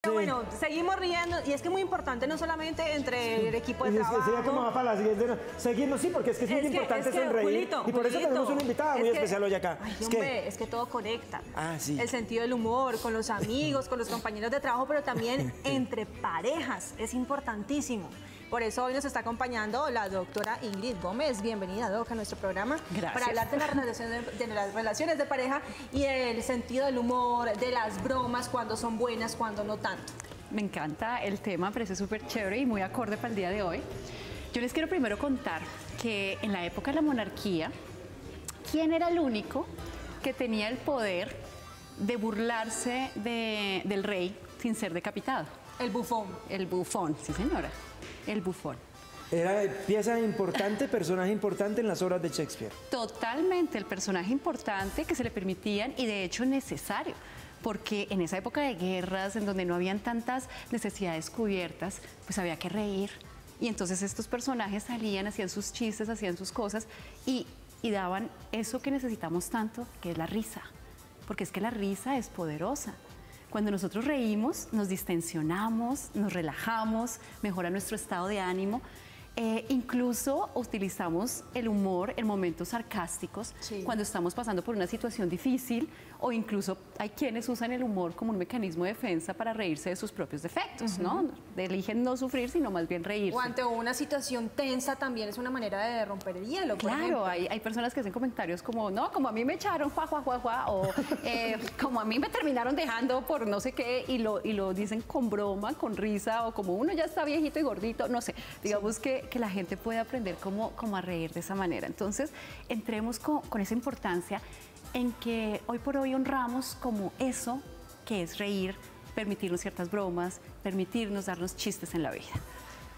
Pero bueno, seguimos riendo y es que es muy importante no solamente entre el equipo de es trabajo. sería como va para la siguiente. no, Seguirnos, sí, porque es que es, muy que- importante es que, sonreír. Julito, y por eso tenemos una invitada es muy que- especial hoy acá. Ay, es hombre, que, es que todo conecta. Ah, sí. El sentido del humor, con los amigos, con los compañeros de trabajo, pero también entre parejas. Es importantísimo. Por eso hoy nos está acompañando la doctora Ingrid Gómez. Bienvenida, Doc, a nuestro programa. Gracias. Para hablar de las, relaciones, de las relaciones de pareja y el sentido del humor, de las bromas, cuando son buenas, cuando no tanto. Me encanta el tema, parece súper chévere y muy acorde para el día de hoy. Yo les quiero primero contar que en la época de la monarquía, ¿quién era el único que tenía el poder de burlarse de- del rey sin ser decapitado? El bufón. El bufón, sí señora, el bufón. era pieza importante, personaje importante en las obras de Shakespeare. Totalmente el personaje importante que se le permitían y de hecho necesario, porque en esa época de guerras, en donde no habían tantas necesidades cubiertas, pues había que reír. Y entonces estos personajes salían, hacían sus chistes, hacían sus cosas y, y daban eso que necesitamos tanto, que es la risa, porque es que la risa es poderosa. Cuando nosotros reímos, nos distensionamos, nos relajamos, mejora nuestro estado de ánimo. Eh, incluso utilizamos el humor en momentos sarcásticos, Sí. cuando estamos pasando por una situación difícil o incluso hay quienes usan el humor como un mecanismo de defensa para reírse de sus propios defectos, ¿no? Eligen no sufrir, sino más bien reírse. O ante una situación tensa también es una manera de romper el hielo. por Claro, hay, hay personas que hacen comentarios como, no, como a mí me echaron, juá, juá, juá, juá, o eh, como a mí me terminaron dejando por no sé qué, y lo, y lo dicen con broma, con risa, o como uno ya está viejito y gordito, no sé. Digamos que, que la gente puede aprender cómo, cómo a reír de esa manera. Entonces, entremos con, con esa importancia en que hoy por hoy honramos como eso que es reír, permitirnos ciertas bromas, permitirnos darnos chistes en la vida.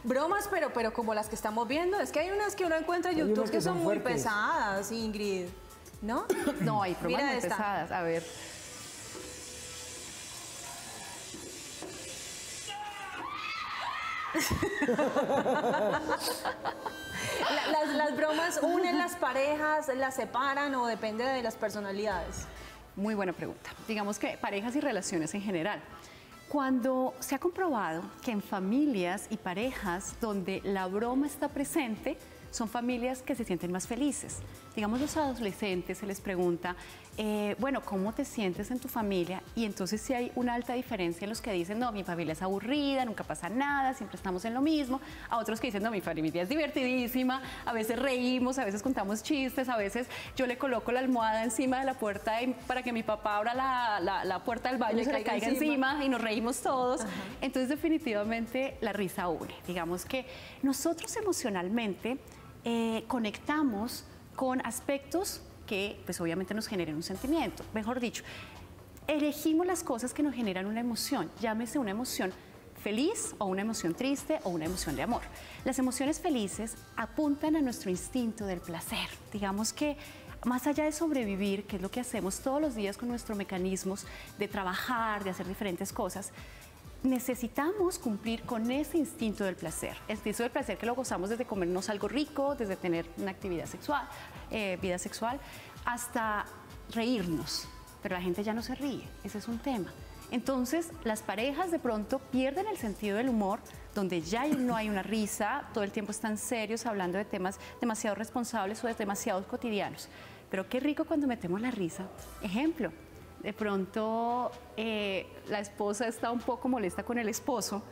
Bromas, pero, pero como las que estamos viendo. Es que hay unas que uno encuentra en YouTube que, que son, son muy pesadas, Ingrid. ¿No? No, hay bromas muy pesadas. A ver. La- las, las bromas unen las parejas, las separan o depende de las personalidades. Muy buena pregunta. Digamos que parejas y relaciones en general. Cuando se ha comprobado que en familias y parejas donde la broma está presente, son familias que se sienten más felices. Digamos, los adolescentes se les pregunta, eh, bueno, ¿cómo te sientes en tu familia? Y entonces si hay una alta diferencia en los que dicen, no, mi familia es aburrida, nunca pasa nada, siempre estamos en lo mismo. A otros que dicen, no, mi familia es divertidísima, a veces reímos, a veces contamos chistes, a veces yo le coloco la almohada encima de la puerta y- para que mi papá abra la, la- la puerta del baño y se le caiga encima y nos reímos todos. Entonces definitivamente la risa une. Digamos que nosotros emocionalmente eh, conectamos con aspectos que pues obviamente nos generan un sentimiento. Mejor dicho, elegimos las cosas que nos generan una emoción, llámese una emoción feliz o una emoción triste o una emoción de amor. Las emociones felices apuntan a nuestro instinto del placer. Digamos que más allá de sobrevivir, que es lo que hacemos todos los días con nuestros mecanismos de trabajar, de hacer diferentes cosas, necesitamos cumplir con ese instinto del placer. El instinto del placer que lo gozamos desde comernos algo rico, desde tener una actividad sexual, eh, vida sexual, hasta reírnos. Pero la gente ya no se ríe, ese es un tema. Entonces, las parejas de pronto pierden el sentido del humor, donde ya no hay una risa, todo el tiempo están serios hablando de temas demasiado responsables o de demasiado cotidianos. Pero qué rico cuando metemos la risa. Ejemplo, de pronto eh, la esposa está un poco molesta con el esposo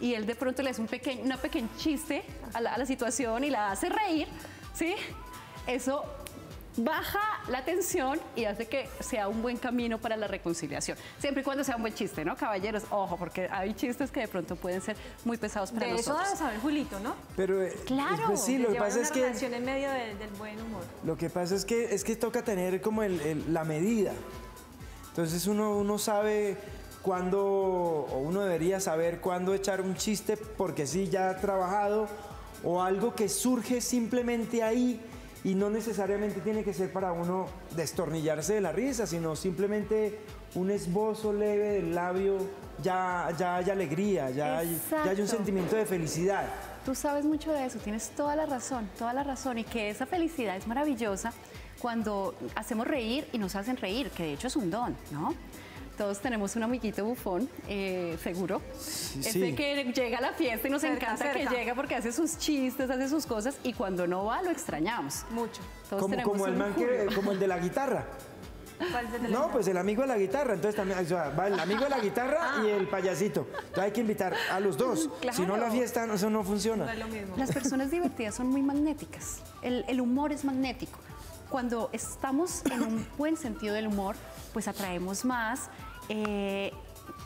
y él de pronto le hace un pequeño, una pequeño chiste a la, a la situación y la hace reír, ¿sí? Eso baja la tensión y hace que sea un buen camino para la reconciliación. Siempre y cuando sea un buen chiste, ¿no, caballeros? Ojo, porque hay chistes que de pronto pueden ser muy pesados para de eso nosotros. debe saber Julito, ¿no? Pero eh, Claro, pues sí, De lo que pasa una es que relación en medio de- del buen humor. lo que pasa es que es que toca tener como el- el- la medida. Entonces uno, uno sabe cuándo, o uno debería saber cuándo echar un chiste porque sí, ya ha trabajado, o algo que surge simplemente ahí y no necesariamente tiene que ser para uno destornillarse de la risa, sino simplemente un esbozo leve del labio, ya, ya hay alegría, ya hay, ya hay un sentimiento de felicidad. Tú sabes mucho de eso, tienes toda la razón, toda la razón y que esa felicidad es maravillosa cuando hacemos reír y nos hacen reír, que de hecho es un don, ¿no? Todos tenemos un amiguito bufón, eh, seguro. Sí, que llega a la fiesta y nos Cerca, encanta cerca. que llega porque hace sus chistes, hace sus cosas y cuando no va lo extrañamos. Mucho. Todos Como, tenemos como el man que, Julio. como el de la guitarra. ¿Cuál es el de la No, pues el amigo de la guitarra. Entonces también o sea, va el amigo de la guitarra y el payasito. Entonces hay que invitar a los dos. Si no, la fiesta no- eso no No funciona. es lo mismo. Las personas divertidas son muy magnéticas. El, el humor es magnético. Cuando estamos en un buen sentido del humor, pues atraemos más eh,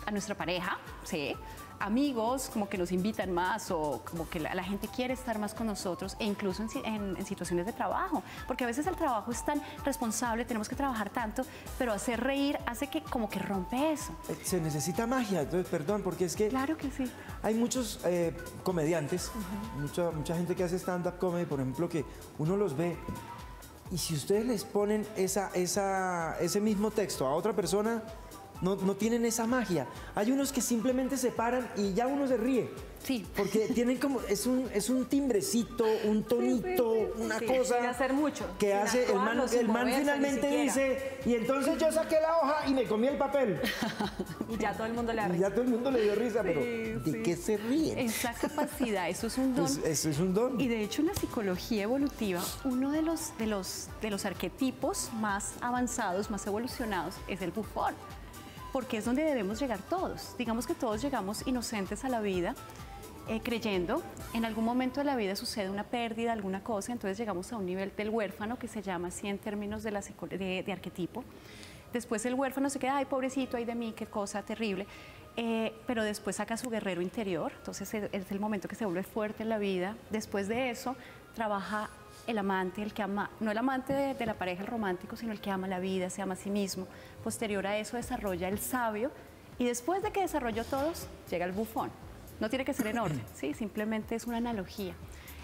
a nuestra pareja, ¿sí? amigos como que nos invitan más o como que la, la gente quiere estar más con nosotros e incluso en- en situaciones de trabajo, porque a veces el trabajo es tan responsable, tenemos que trabajar tanto, pero hacer reír hace que como que rompe eso. Eh, Se necesita magia. Entonces, perdón, porque es que Claro que sí. hay muchos eh, comediantes, mucha, mucha gente que hace stand-up comedy, por ejemplo, que uno los ve y si ustedes les ponen esa, esa, ese mismo texto a otra persona, no, no tienen esa magia. Hay unos que simplemente se paran y ya uno se ríe. Sí. Porque tienen como, es un, es un timbrecito, un tonito, una sí, cosa. sin hacer mucho, Que sin hace, el man, el man finalmente dice, y entonces yo saqué la hoja y me comí el papel. Y ya todo el mundo le da Y ya todo el mundo le dio risa, pero ¿de qué se ríen? Esa capacidad, eso es un don. Es- eso es un don. Y de hecho en la psicología evolutiva, uno de los, de los, de los arquetipos más avanzados, más evolucionados, es el bufón, porque es donde debemos llegar todos. Digamos que todos llegamos inocentes a la vida, eh, creyendo, en algún momento de la vida sucede una pérdida, alguna cosa, entonces llegamos a un nivel del huérfano que se llama así en términos de, la de- arquetipo. Después el huérfano se queda, ay, pobrecito, ay de mí, qué cosa terrible. Eh, pero después saca su guerrero interior, entonces es es el momento que se vuelve fuerte en la vida. Después de eso, trabaja el amante, el que ama, no el amante de, de la pareja, el romántico, sino el que ama la vida, se ama a sí mismo. Posterior a eso desarrolla el sabio y después de que desarrolló todos, llega el bufón. No tiene que ser en orden, ¿sí? simplemente es una analogía.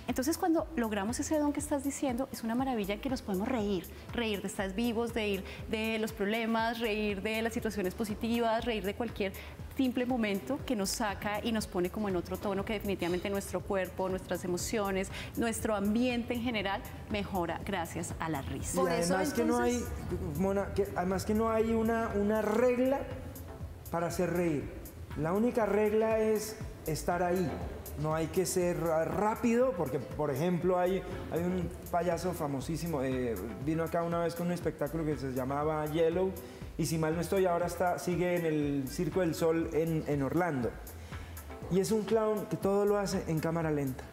Entonces, cuando logramos ese don que estás diciendo, es una maravilla en que nos podemos reír. Reír de estar vivos, de ir de los problemas, reír de las situaciones positivas, reír de cualquier simple momento que nos saca y nos pone como en otro tono que definitivamente nuestro cuerpo, nuestras emociones, nuestro ambiente en general mejora gracias a la risa. Y Por eso, además que no hay, entonces- Mona, que además que no hay una, una regla para hacer reír. La única regla es estar ahí. No hay que ser rápido, porque por ejemplo hay, hay un payaso famosísimo, eh, vino acá una vez con un espectáculo que se llamaba Yellow, y si mal no estoy, ahora está, sigue en el Circo del Sol en, en Orlando. Y es un clown que todo lo hace en cámara lenta.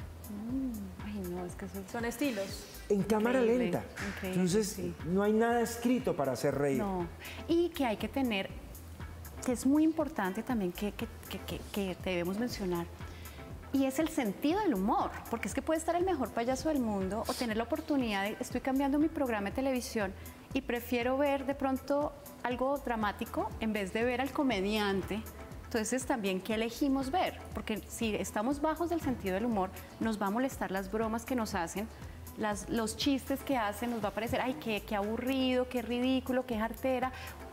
Ay, no, es que es- Son estilos. En cámara Increíble, lenta. increíble, Entonces, sí. no hay nada escrito para hacer reír. No, y que hay que tener, que es muy importante también que, que- que- que- que debemos mencionar, y es el sentido del humor, porque es que puede estar el mejor payaso del mundo o tener la oportunidad de, estoy cambiando mi programa de televisión y prefiero ver de pronto algo dramático en vez de ver al comediante. Entonces también, ¿qué elegimos ver? Porque si estamos bajos del sentido del humor, nos va a molestar las bromas que nos hacen, las- los chistes que hacen, nos va a parecer, ay, qué, qué aburrido, qué ridículo, qué jartera.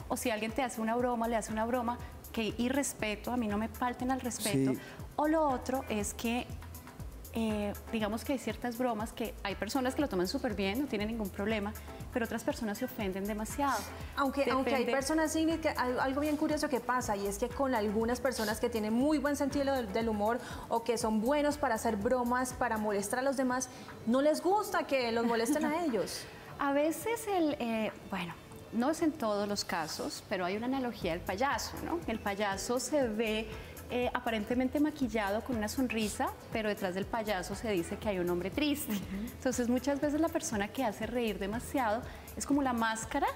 O si alguien te hace una broma, le hace una broma, que irrespeto, a mí no me falten al respeto. Sí. O lo otro es que, eh, digamos que hay ciertas bromas que hay personas que lo toman súper bien, no tienen ningún problema, pero otras personas se ofenden demasiado. Aunque, aunque hay personas, Ingrid, que hay algo bien curioso que pasa y es que con algunas personas que tienen muy buen sentido del, del humor o que son buenos para hacer bromas, para molestar a los demás, no les gusta que los molesten a ellos. A veces el, eh, bueno, no es en todos los casos, pero hay una analogía del payaso, ¿no? El payaso se ve eh, aparentemente maquillado con una sonrisa, pero detrás del payaso se dice que hay un hombre triste. Entonces muchas veces la persona que hace reír demasiado es como la máscara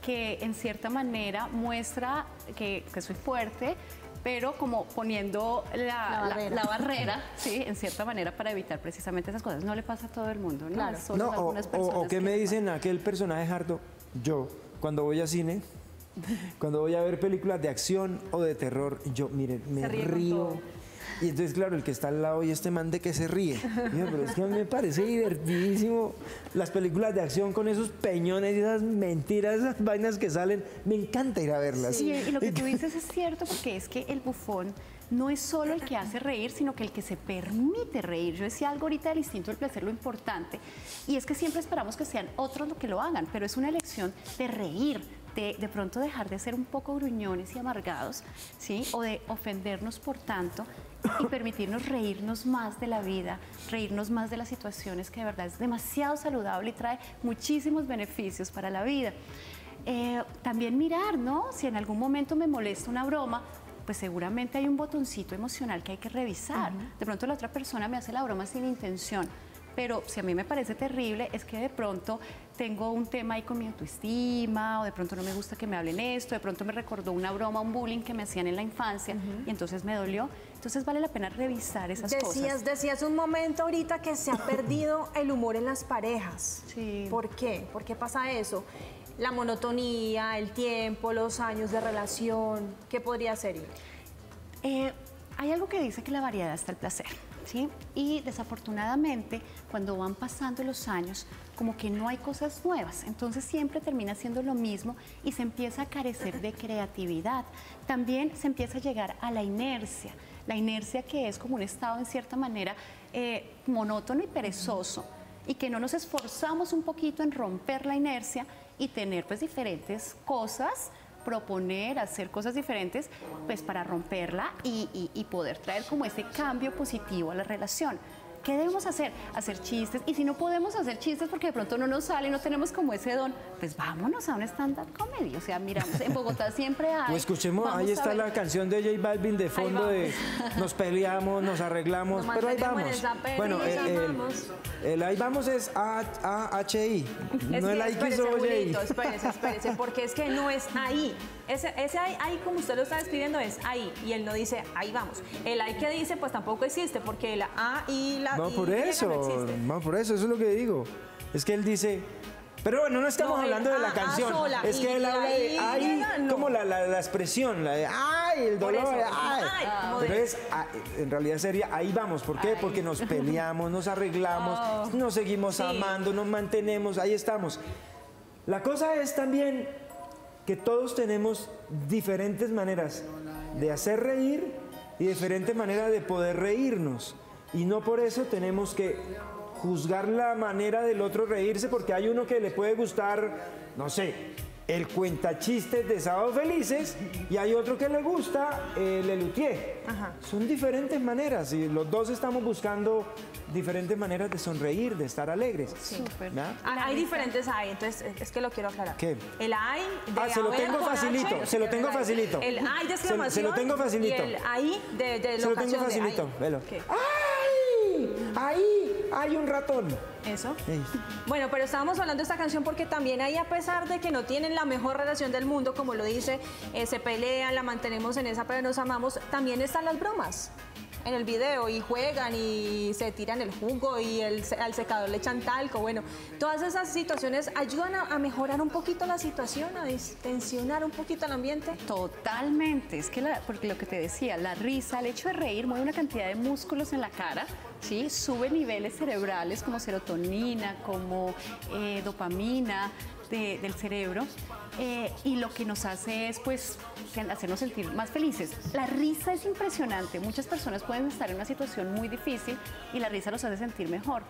que en cierta manera muestra que, que soy fuerte, pero como poniendo la, La la- barrera. la barrera, sí, en cierta manera para evitar precisamente esas cosas. No le pasa a todo el mundo, ¿no? Claro. Solo No, o, algunas o- personas o qué que me dicen aquel personaje harto, yo, cuando voy a cine, cuando voy a ver películas de acción o de terror, yo, miren, me río. Y entonces, claro, el que está al lado y este man de que se ríe. Digo, pero es que a mí me parece divertidísimo las películas de acción con esos peñones y esas mentiras, esas vainas que salen. Me encanta ir a verlas. Sí, y lo que tú dices es cierto porque es que el bufón no es solo el que hace reír, sino que el que se permite reír. Yo decía algo ahorita del instinto del placer, lo importante, y es que siempre esperamos que sean otros los que lo hagan, pero es una elección de reír, de, de pronto dejar de ser un poco gruñones y amargados, ¿sí? O de ofendernos por tanto y permitirnos reírnos más de la vida, reírnos más de las situaciones que de verdad es demasiado saludable y trae muchísimos beneficios para la vida. Eh, también mirar, ¿no? Si en algún momento me molesta una broma, pues seguramente hay un botoncito emocional que hay que revisar. De pronto la otra persona me hace la broma sin intención, pero si a mí me parece terrible es que de pronto tengo un tema ahí con mi autoestima o de pronto no me gusta que me hablen esto, de pronto me recordó una broma, un bullying que me hacían en la infancia y entonces me dolió. Entonces vale la pena revisar esas decías, cosas. Decías un momento ahorita que se ha perdido el humor en las parejas. Sí. ¿Por qué? ¿Por qué pasa eso? La monotonía, el tiempo, los años de relación, ¿qué podría ser? Eh, hay algo que dice que la variedad está el placer. ¿Sí? Y desafortunadamente, cuando van pasando los años, como que no hay cosas nuevas, entonces siempre termina siendo lo mismo y se empieza a carecer de creatividad. También se empieza a llegar a la inercia, la inercia que es como un estado en cierta manera eh, monótono y perezoso y que no nos esforzamos un poquito en romper la inercia y tener pues diferentes cosas proponer, hacer cosas diferentes, pues para romperla y, poder traer como ese cambio positivo a la relación. ¿Qué debemos hacer? Hacer chistes. Y si no podemos hacer chistes porque de pronto no nos sale, no tenemos como ese don, pues vámonos a un stand-up comedy. O sea, miramos, en Bogotá siempre hay. O escuchemos, Vamos ahí está la canción de J Balvin de fondo de nos peleamos, nos arreglamos, Nos pero ahí vamos. Bueno, el, el- vamos. el ahí vamos es A, A H I, Es no el espérese, quiso espérese, espérese, porque es que no es ahí. Ese, ese ahí, ahí, como usted lo está describiendo, es ahí. Y él no dice ahí vamos. El ahí que dice, pues tampoco existe, porque la A y la Vamos por eso, no existe. vamos por eso, eso es lo que digo. Es que él dice, pero bueno, no estamos No, hablando de la A- A canción. sola es que él la habla de ay, no. como la, la- la expresión, la de ay, el dolor, eso, ay. ay, como Pero de- es, ah, en realidad sería ahí vamos. ¿Por qué? Porque nos peleamos, nos arreglamos, nos seguimos Oh, sí. amando, nos mantenemos, ahí estamos. La cosa es también que todos tenemos diferentes maneras de hacer reír y diferentes maneras de poder reírnos. Y no por eso tenemos que juzgar la manera del otro reírse, porque hay uno que le puede gustar, no sé, el cuentachistes de Sábados Felices y hay otro que le gusta el Lelutier. Ajá. Son diferentes maneras y los dos estamos buscando diferentes maneras de sonreír, de estar alegres. ¿verdad? Ah, Hay risa. diferentes hay, entonces es- es que lo quiero aclarar. ¿Qué? El ay de Ah, se lo tengo facilito, H, se lo tengo facilito. El ay de Se- se lo tengo facilito. Y el ay de, de Se lo tengo facilito, velo. ¿Qué? ¡Ay! Ahí hay un ratón. Eso. Bueno, pero estábamos hablando de esta canción porque también ahí, a pesar de que no tienen la mejor relación del mundo, como lo dice, eh, se pelean, la mantenemos en esa, pero nos amamos, también están las bromas en el video y juegan y se tiran el jugo y el, al secador le echan talco. Bueno, todas esas situaciones ayudan a, mejorar un poquito la situación, a distensionar un poquito el ambiente. Totalmente, es que la- porque lo que te decía, la risa, el hecho de reír mueve una cantidad de músculos en la cara, ¿sí? sube niveles cerebrales como serotonina, como eh, dopamina de- del cerebro eh, y lo que nos hace es pues hacernos sentir más felices. La risa es impresionante, muchas personas pueden estar en una situación muy difícil y la risa los hace sentir mejor.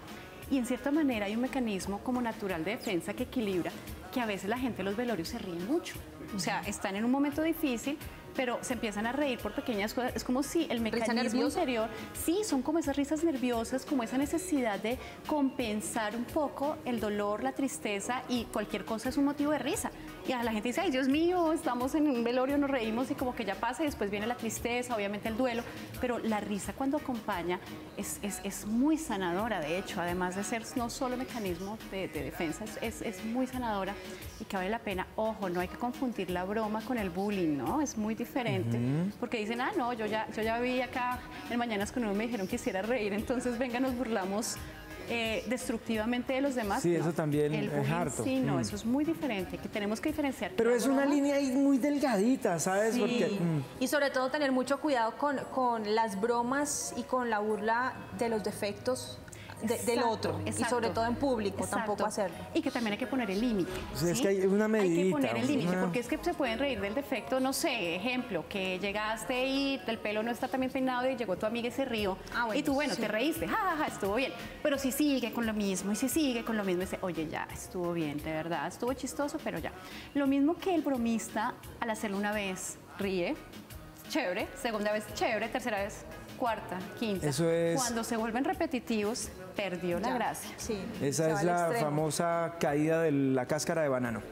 Y en cierta manera hay un mecanismo como natural de defensa que equilibra, que a veces la gente en los velorios se ríe mucho. O sea, están en un momento difícil, pero se empiezan a reír por pequeñas cosas. Es como si el mecanismo interior, sí, son como esas risas nerviosas, como esa necesidad de compensar un poco el dolor, la tristeza y cualquier cosa es un motivo de risa. Y a la gente dice, ay Dios mío, estamos en un velorio, nos reímos y como que ya pasa y después viene la tristeza, obviamente el duelo, pero la risa cuando acompaña es, es- es muy sanadora, de hecho, además de ser no solo mecanismo de, de defensa, es, es- muy sanadora y que vale la pena, ojo, no hay que confundir la broma con el bullying, ¿no? Es muy diferente, porque dicen, ah, no, yo ya, yo ya vi acá en Mañanas con uno me dijeron que hiciera reír, entonces venga, nos burlamos. Eh, destructivamente de los demás. Sí, No. eso también El es bullying, harto. Sí, no, Mm. eso es muy diferente, que tenemos que diferenciar. Pero es una línea ahí muy delgadita, ¿sabes? Sí. Porque, mm, Y sobre todo tener mucho cuidado con, con las bromas y con la burla de los defectos de- del Exacto, otro. Y exacto. sobre todo en público, Exacto. tampoco hacerlo. Y que también hay que poner el límite. Sí, es ¿sí? que hay una Hay que poner el límite, una- porque es que se pueden reír del defecto, no sé, ejemplo, que llegaste y el pelo no está tan bien peinado y llegó tu amiga y se rió. Ah, bueno, y tú, bueno, sí. te reíste, ja, ja, ja, estuvo bien. Pero si sigue con lo mismo y si sigue con lo mismo, dice, oye, ya, estuvo bien, de verdad, estuvo chistoso, pero ya. Lo mismo que el bromista, al hacerlo una vez, ríe, chévere, segunda vez, chévere, tercera vez, cuarta, quinta. Eso es- Cuando se vuelven repetitivos, perdió la gracia. Sí, Esa es la extremo. famosa caída de la cáscara de banano.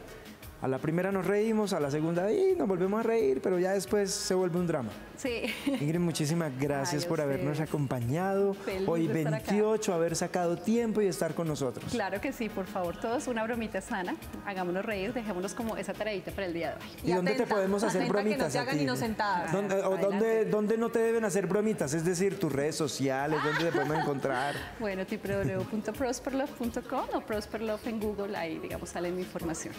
A la primera nos reímos, a la segunda y nos volvemos a reír, pero ya después se vuelve un drama. Sí. Ingrid, muchísimas gracias Ay, por habernos ustedes. acompañado. Feliz Hoy de estar acá. 28, haber sacado tiempo y estar con nosotros. Claro que sí, por favor, todos una bromita sana, hagámonos reír, dejémonos como esa tareita para el día de hoy. ¿Y, dónde te atenta, podemos hacer atenta que no bromitas? te hagan inocentadas. ¿Dónde, o dónde, dónde no te deben hacer bromitas? Es decir, tus redes sociales, ¿dónde te podemos encontrar? Bueno, www.prosperlove.com o Prosperlove en Google, ahí digamos sale mi información.